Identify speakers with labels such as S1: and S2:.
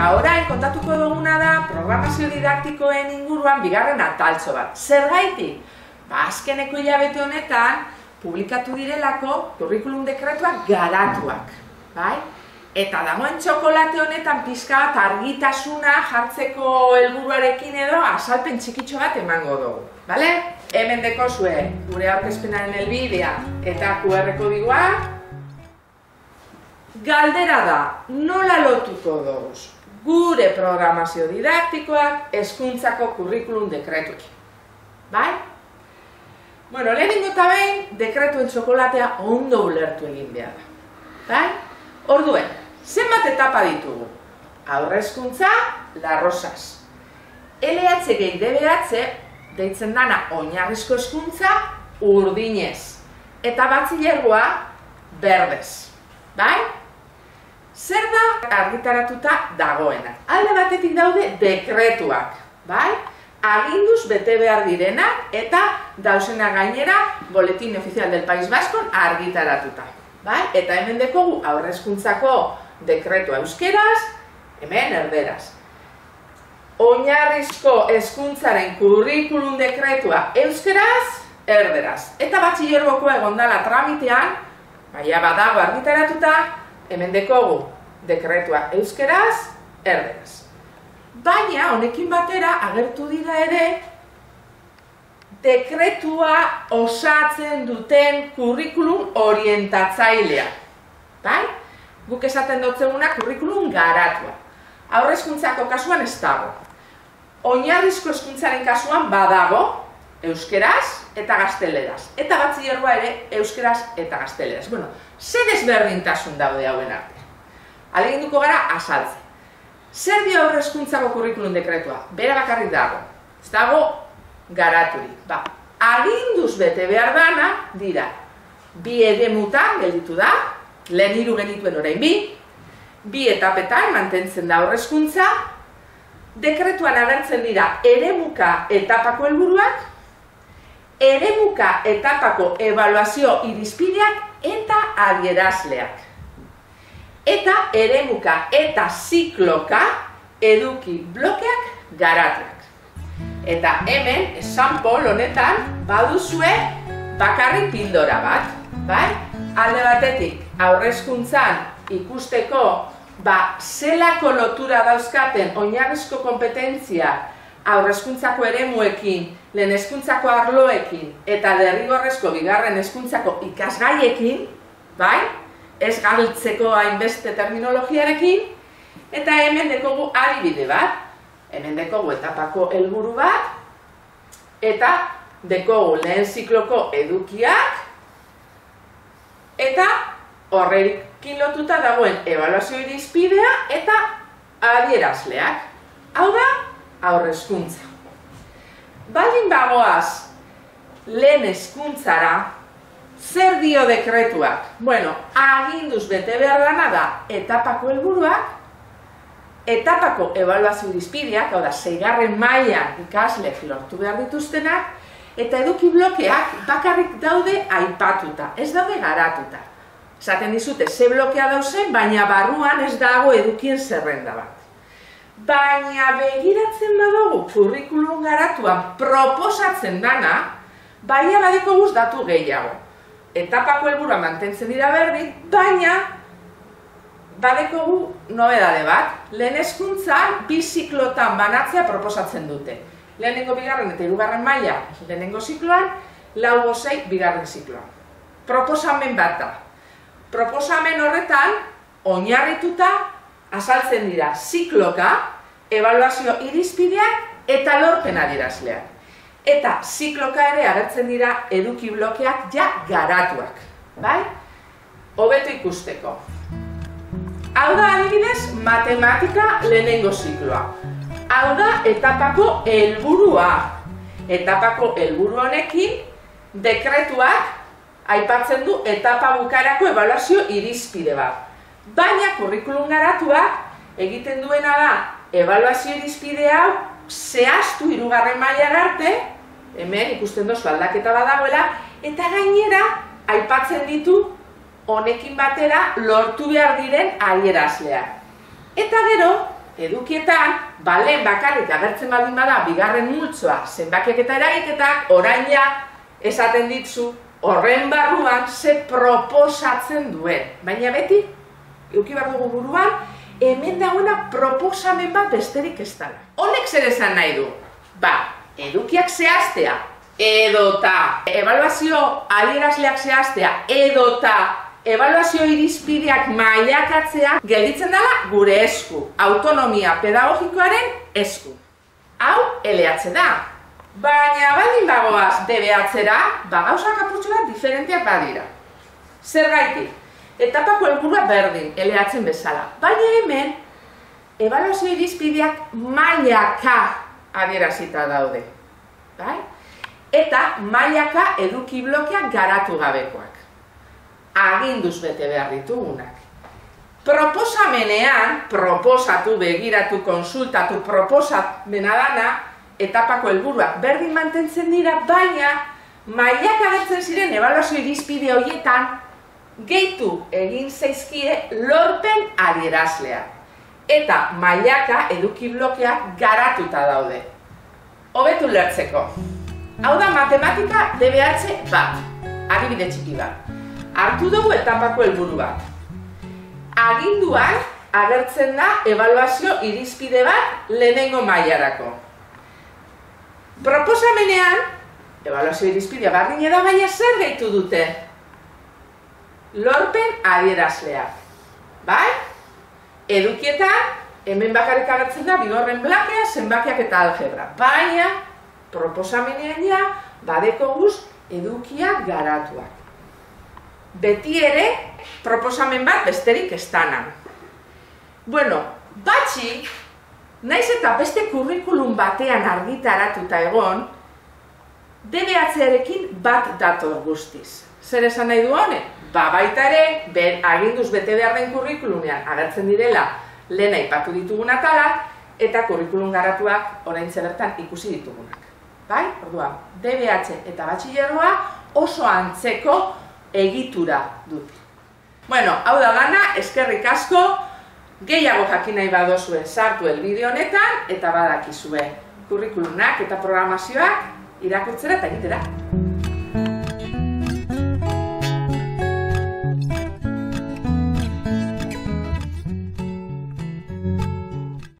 S1: Ba, orain kontatuko duguna da programazio didaktikoen inguruan bigarren ataltzo bat. Zer gaiti? Ba, azkeneko hilabete honetan publikatu direlako curriculum dekretuak garatuak. Bai? Eta dagoen txokolate honetan pizka bat argitasuna jartzeko helburuarekin edo azalpen txikitxo bat emango dugu. Bale? Hemen deko zue, gure aurkezpenaren helbidea eta QR kodioa. Galdera da, nola lotuko dugu gure programazio didaktikoak eskuntzako kurrikulum dekretuki. Bai? Bueno, lehenengo eta behin, dekretuen txokolatea ondo ulertu egin behar da. Bai? Orduen, zenbat etapa ditugu? Aurrezkuntza, larrosaz. LH gehi DBH, deitzen dana oinarrizko eskuntza, urdinez. Eta batzilergoa, berdez. Bai? Zer da argitaratuta dagoena? Alde batetik daude dekretuak. Bai? Aginduz bete behar direnak eta dauzena gainera boletin ofizial del País Baskon argitaratuta. Bai? Eta hemen dekogu aurrezkuntzako dekretua euskeraz, hemen erderaz. Oinarrizko hezkuntzaren kurrikulum dekretua euskeraz, erderaz. Eta batxillergoko egon dala tramitean, baina badago argitaratuta, hemen dekogu dekretua euskeraz, erderaz. Baina, honekin batera, agertu dira ere, dekretua osatzen duten kurrikulum orientatzailea. Bai? Guk esaten dutzeguna kurrikulum garatua. Aurrezkuntzako kasuan ez dago. Oinarrizko eskuntzaren kasuan badago, euskeraz eta gazteleraz. Eta batzierroa ere euskeraz eta gazteleraz. Bueno, zer desberdintasun daude hauen arte? Aleginduko gara azaltzen. Zer dio aurrezkuntzako kurrikulum dekretua? Bera bakarrik dago. Ez dago garaturik. Ba, aginduz bete behar dana, dira, bi edemutan gelditu da, lehen hiru genituen orain bi, bi etapetan mantentzen da horrezkuntza, dekretuan agertzen dira eremuka etapako helburuak, etapako evaluazio irizpideak eta adierazleak. Eta eremuka eta zikloka eduki blokeak garatuak. Eta hemen, esampol honetan, baduzue bakarrik pildora bat. Bai? Alde batetik, aurrezkuntzan ikusteko ba, zelako lotura dauzkaten oinarrizko kompetentzia aurrezkuntzako eremuekin, lehen hezkuntzako arloekin eta derrigorrezko bigarren hezkuntzako ikasgaiekin, bai? Ez galtzeko hainbeste terminologiarekin, eta hemen dekogu adibide bat, hemen dekogu etapako helburu bat, eta dekogu lehen zikloko edukiak, eta horrekin lotuta dagoen evaluazio irizpidea eta adierazleak. Hau da, aurrezkuntza. Baldin bagoaz, lehen eskuntzara, zer dio dekretuak? Bueno, aginduz bete behar dana da etapako helburuak, etapako evaluazio irizpideak, hau da, zeigarren mailan ikasle lortu behar dituztenak, eta eduki blokeak bakarrik daude aipatuta, ez daude garatuta. Zaten dizute, ze blokea dauzen, baina barruan ez dago edukien zerrenda bat. Baina begiratzen badugu kurrikulum garatuan proposatzen dana, baina badiko guz datu gehiago. Etapako helburua mantentzen dira berdin, baina badekogu nobedade bat, lehen eskuntzan bi ziklotan banatzea proposatzen dute. Lehenengo bigarren eta hirugarren maila lehenengo zikloan, lau gozei bigarren zikloan. Proposamen bat da. Proposamen horretan, oinarrituta, azaltzen dira zikloka, evaluazio irizpideak eta lorpen adirazleak. Eta zikloka ere agertzen dira eduki blokeak ja garatuak. Bai? Hobeto ikusteko. Hau da adibidez, matematika lehenengo zikloa. Hau da, etapako helburua. Etapako helburu honekin, dekretuak aipatzen du etapa bukarako evaluazio irizpide bat. Baina, kurrikulum garatuak egiten duena da, evaluazio irizpide hau zehaztu irugarren maila arte, hemen ikusten dozu aldaketa badagoela, eta gainera aipatzen ditu honekin batera lortu behar diren adierazleak. Eta gero, edukietan, balen bakarrik agertzen baldin bada, bigarren multzoa, zenbakiak eta eragiketak, orain ja, esaten ditzu, horren barruan ze proposatzen duen. Baina beti, euki behar dugu buruan, hemen dagoena proposamen bat besterik ez dara. Honek zer esan nahi du? Ba, edukiak zehaztea, edota, evaluazio adierazleak zehaztea, edota, evaluazio irizpideak mailakatzea gelditzen dela gure esku, autonomia pedagogikoaren esku. Hau, eleatze da. Baina baldin bagoaz DBH-era, ba gauza kaputxo bat diferenteak badira. Zer gaitik? Etapako helburua berdin, eleatzen bezala. Baina hemen, evaluazio irizpideak mailaka adierazita daude. Bai? Eta mailaka eduki blokeak garatu gabekoak. Aginduz bete behar ditugunak. Proposamenean, proposatu, begiratu, konsultatu, proposamena dana, etapako helburuak berdin mantentzen dira, baina mailak agertzen ziren ebaluazio irizpide horietan gehitu egin zaizkie lorpen adierazlea. Eta mailaka eduki blokeak garatuta daude. Hobetu lertzeko. Hau da matematika DBH bat, adibide txiki bat. Artu dugu etapako helburu bat. Aginduan agertzen da ebaluazio irizpide bat lehenengo mailarako. Proposamenean, ebaluazio irizpidea bardine da, baina zer gehitu dute? Lorpen adierazlea. Bai? Edukietan, hemen bakarrik agertzen da, bigorren blakea, zenbakiak eta algebra. Baina, proposamenean ja, badeko guz, edukia garatuak. Beti ere, proposamen bat besterik estanan. Bueno, batxik, Naiz eta beste kurrikulum batean argitaratuta egon, DBH-arekin bat dator guztiz. Zer esan nahi du honek? Ba baita ere, ber, aginduz bete behar den kurrikulumean agertzen direla lehena ipatu ditugun atalak, eta kurrikulum garatuak orain bertan ikusi ditugunak. Bai? Ordua, DBH eta batxillerroa oso antzeko egitura dut. Bueno, hau da gana, eskerrik asko, Gehiago jakin nahi badozue sartu el bideo honetan eta badakizue kurrikulunak eta programazioak irakurtzera eta egitera.